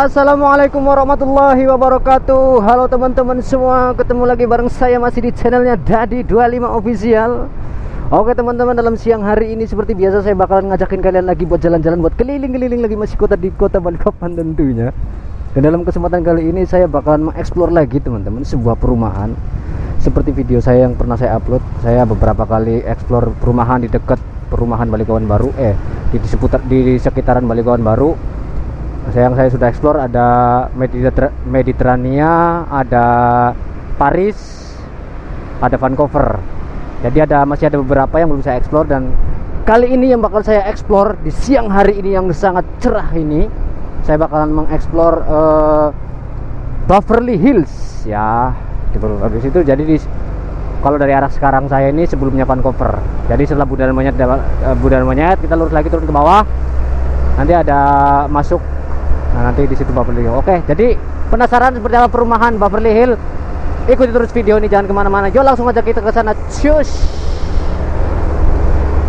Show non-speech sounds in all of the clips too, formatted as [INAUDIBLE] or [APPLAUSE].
Assalamualaikum warahmatullahi wabarakatuh. Halo teman-teman semua Ketemu lagi bareng saya masih di channelnya Dadi 25 Official. Oke teman-teman dalam siang hari ini Seperti biasa saya bakalan ngajakin kalian lagi buat jalan-jalan Buat keliling-keliling lagi masih kota di kota Balikpapan tentunya. Dan dalam kesempatan kali ini saya bakalan mengeksplor lagi teman-teman Sebuah perumahan. Seperti video saya yang pernah saya upload Saya beberapa kali eksplor perumahan di dekat perumahan Balikawan Baru Eh di, di seputar di sekitaran Balikawan Baru yang saya sudah explore ada Mediter Mediterania, ada Paris, ada Vancouver. Jadi ada masih ada beberapa yang belum saya explore dan kali ini yang bakal saya explore di siang hari ini yang sangat cerah ini, saya bakalan mengeksplor uh, Beverly Hills ya. Di habis itu jadi di kalau dari arah sekarang saya ini sebelumnya Vancouver. Jadi setelah Bundaran Monyet uh, Bundaran Monyet kita lurus lagi turun ke bawah. Nanti ada masuk Nah nanti di situ Beverly Hill. Oke, jadi penasaran seperti apa perumahan Beverly Hill? Ikuti terus video ini, jangan ke mana-mana. Yuk langsung aja kita ke sana. Cus.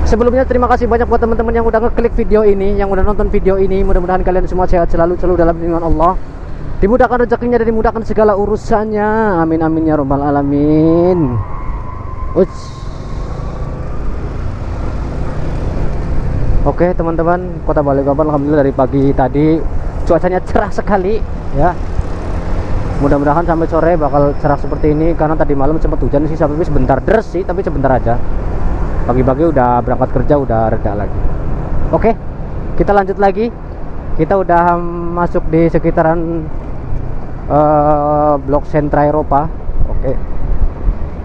Sebelumnya terima kasih banyak buat teman-teman yang udah ngeklik video ini, yang udah nonton video ini. Mudah-mudahan kalian semua sehat selalu, selalu dalam lindungan Allah. Dimudahkan rezekinya dan dimudahkan segala urusannya. Amin amin ya robbal alamin. Uts. Oke teman-teman, Kota Balikpapan alhamdulillah dari pagi tadi cuacanya cerah sekali ya. Mudah-mudahan sampai sore bakal cerah seperti ini karena tadi malam sempat hujan sih tapi sebentar deres sih tapi sebentar aja. Pagi-pagi udah berangkat kerja udah reda lagi. Oke, kita lanjut lagi. Kita udah masuk di sekitaran uh, blok sentra Eropa. Oke.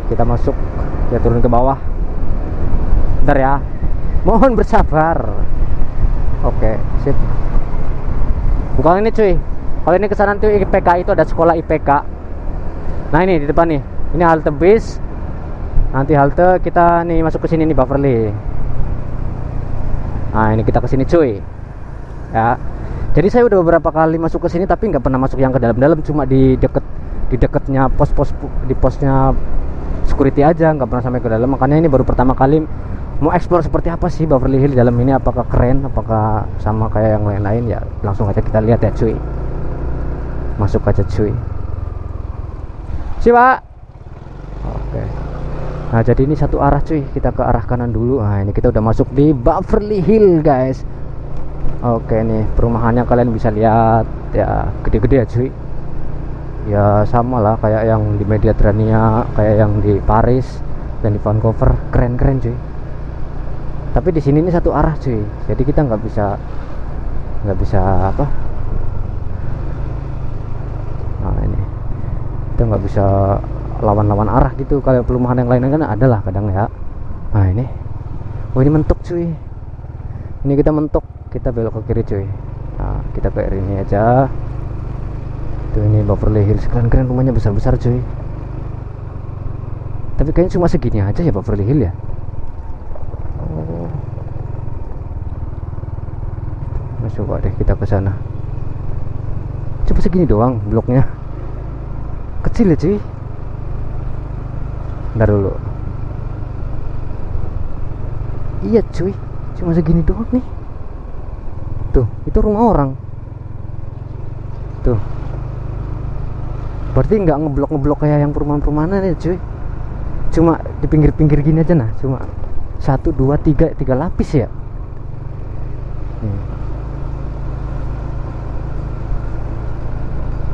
Kita masuk, kita turun ke bawah. Bentar ya, mohon bersabar oke sip bukan ini cuy. Kalau ini ke sana tuh IPK itu ada sekolah IPK nah ini di depan nih. Ini halte bis. Nanti halte kita nih masuk ke sini nih Beverly nah ini kita ke sini cuy. Ya. Jadi saya udah beberapa kali masuk ke sini tapi nggak pernah masuk yang ke dalam-dalam. Cuma di deket di deketnya pos-pos di posnya security aja nggak pernah sampai ke dalam. Makanya ini baru pertama kali mau explore seperti apa sih Beverly Hills dalam ini? Apakah keren? Apakah sama kayak yang lain-lain? Ya langsung aja kita lihat ya cuy. Masuk aja cuy. Siapa? Oke. Nah jadi ini satu arah cuy. Kita ke arah kanan dulu. Nah ini kita udah masuk di Beverly Hills guys. Oke nih. Perumahannya kalian bisa lihat. Ya gede-gede ya cuy. Ya sama lah kayak yang di Mediterania kayak yang di Paris dan di Vancouver. Keren-keren cuy tapi di sini ini satu arah cuy. Jadi kita nggak bisa nggak bisa apa? Nah ini. Kita nggak bisa lawan-lawan arah gitu. Kalau perumahan yang lain kan ada lah kadang ya. Nah ini. Oh ini mentok cuy. Ini kita mentok. Kita belok ke kiri cuy. Nah kita ke ini aja. Tuh ini Beverly Hills keren-keren rumahnya besar-besar cuy. Tapi kayaknya cuma segini aja ya Beverly Hills ya coba deh kita ke sana. Coba segini doang bloknya. Kecil ya cuy ntar dulu. Iya cuy. Cuma segini doang nih. Tuh itu rumah orang. Tuh. Berarti nggak ngeblok ngeblok kayak yang perumahan-perumahan ya cuy? Cuma di pinggir-pinggir gini aja nah. Cuma satu dua tiga tiga lapis ya.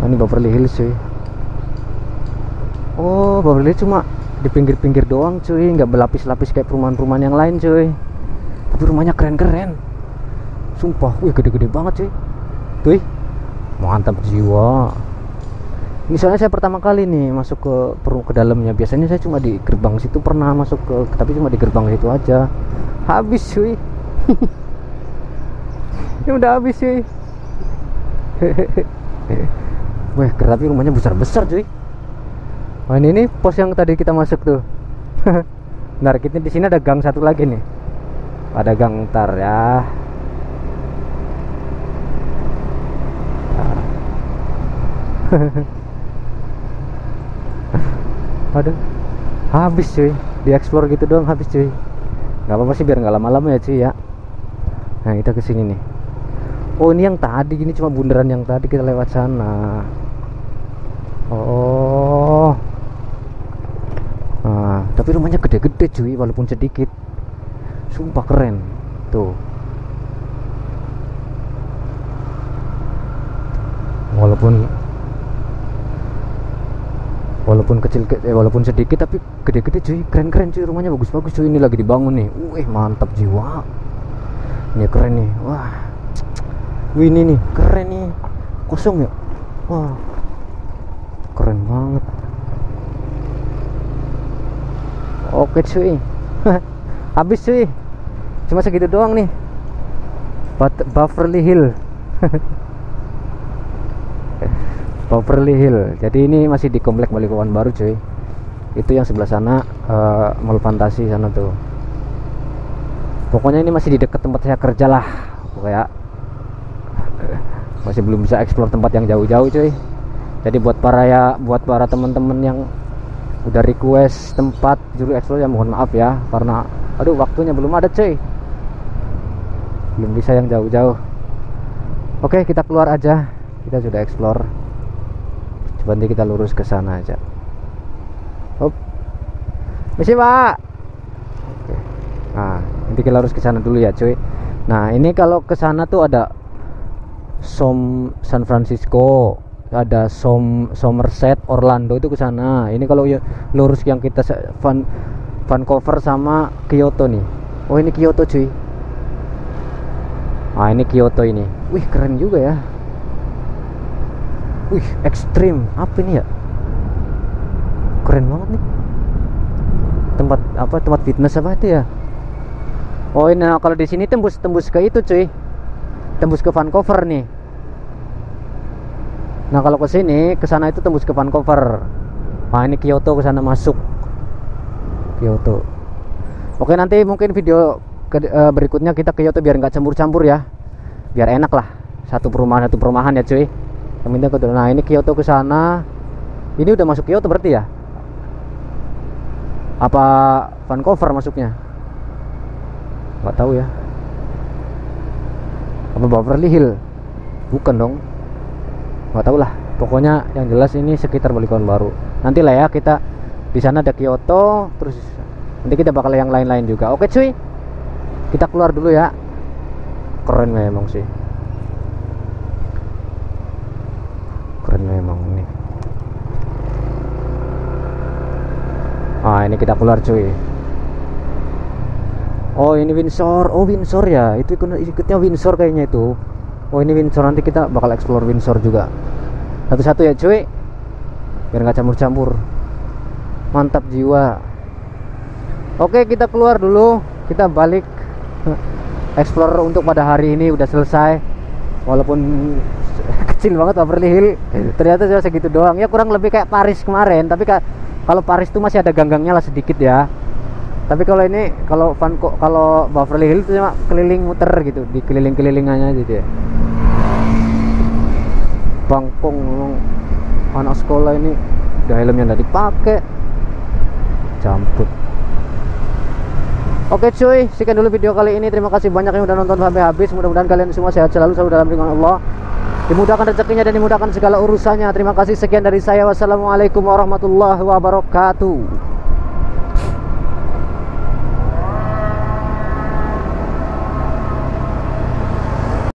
Oh, ini Beverly Hills cuy. Oh Beverly Hills cuma di pinggir-pinggir doang cuy. Nggak berlapis-lapis kayak perumahan-perumahan yang lain cuy. Tapi rumahnya keren-keren. Sumpah wih gede-gede banget cuy. Tuh mantap jiwa. Ini soalnya saya pertama kali nih masuk ke perlu ke dalamnya. Biasanya saya cuma di gerbang situ pernah masuk ke tapi cuma di gerbang situ aja. Habis cuy. [LAUGHS] Ini udah habis cuy [LAUGHS] Wah, tapi rumahnya besar-besar cuy. Oh ini nih pos yang tadi kita masuk tuh. [LAUGHS] Bentar, kita di sini ada gang satu lagi nih. Ada gang tar ya. [LAUGHS] Aduh, habis cuy. Dieksplor gitu doang habis cuy. Gak apa-apa sih biar nggak lama-lama ya cuy ya. Nah kita ke sini nih. oh ini yang tadi ini cuma bundaran yang tadi kita lewat sana oh. Nah, tapi rumahnya gede-gede cuy walaupun sedikit. Sumpah keren. Tuh. Walaupun walaupun kecil eh, walaupun sedikit tapi gede-gede cuy. Keren-keren cuy. Rumahnya bagus-bagus cuy. Ini lagi dibangun nih. Wih mantap jiwa. Ini keren nih. Wah. Wih ini nih. Keren nih. Kosong ya? Wah keren banget. Oke cuy. [LAUGHS] Habis cuy. Cuma segitu doang nih. But Beverly Hill. [LAUGHS] Beverly Hill. Jadi ini masih di komplek Balikpapan baru cuy. Itu yang sebelah sana uh, mall fantasi sana tuh. Pokoknya ini masih di dekat tempat saya kerja lah kayak [LAUGHS] masih belum bisa explore tempat yang jauh-jauh cuy jadi buat para ya buat para teman-teman yang udah request tempat juru explore ya mohon maaf ya karena aduh waktunya belum ada cuy. Belum bisa yang jauh-jauh. Oke kita keluar aja. Kita sudah explore coba nanti kita lurus ke sana aja. Hop. misi pak. Oke. Nah nanti kita lurus ke sana dulu ya cuy. Nah ini kalau ke sana tuh ada Som San Francisco ada Som Somerset Orlando itu ke sana. Ini kalau ya, lurus yang kita Van Vancouver sama Kyoto nih. Oh ini Kyoto cuy. Ah ini Kyoto ini. Wih keren juga ya. Wih ekstrim. Apa ini ya? Keren banget nih. Tempat apa tempat fitness apa itu ya? Oh ini kalau di sini tembus tembus ke itu cuy. Tembus ke Vancouver nih nah kalau ke sini ke sana itu tembus ke Vancouver. Nah ini Kyoto ke sana masuk. Kyoto. Oke nanti mungkin video ke, uh, berikutnya kita ke Kyoto biar nggak campur-campur ya. Biar enak lah. Satu perumahan satu perumahan ya cuy. Minta ke nah ini Kyoto ke sana. Ini udah masuk Kyoto berarti ya? Apa Vancouver masuknya? Nggak tahu ya. Apa Beverly Hill bukan dong nggak tahu lah. Pokoknya yang jelas ini sekitar Balikpapan baru. Nanti lah ya kita di sana ada Kyoto terus nanti kita bakal yang lain-lain juga. Oke cuy. Kita keluar dulu ya. Keren memang sih. Keren memang nih. Ah ini kita keluar cuy. Oh ini Windsor. Oh Windsor ya. Itu ikutnya Windsor kayaknya itu oh ini Windsor. Nanti kita bakal explore Windsor juga. Satu-satu ya cuy. Biar nggak campur-campur. Mantap jiwa. Oke kita keluar dulu. Kita balik. [LAUGHS] Explore untuk pada hari ini udah selesai. Walaupun [LAUGHS] kecil banget Beverly Hill ternyata cuma segitu doang. Ya kurang lebih kayak Paris kemarin. Tapi kalau Paris tuh masih ada ganggangnya lah sedikit ya. Tapi kalau ini kalau Van kalau Beverly Hills itu cuma keliling muter gitu. Di keliling-kelilingannya gitu ya bangkong anak sekolah ini udah helmnya udah dipakai campur Oke cuy, sekian dulu video kali ini. Terima kasih banyak yang udah nonton sampai habis. Mudah-mudahan kalian semua sehat selalu selalu dalam lindungan Allah. Dimudahkan rezekinya dan dimudahkan segala urusannya. Terima kasih sekian dari saya. Wassalamualaikum warahmatullahi wabarakatuh.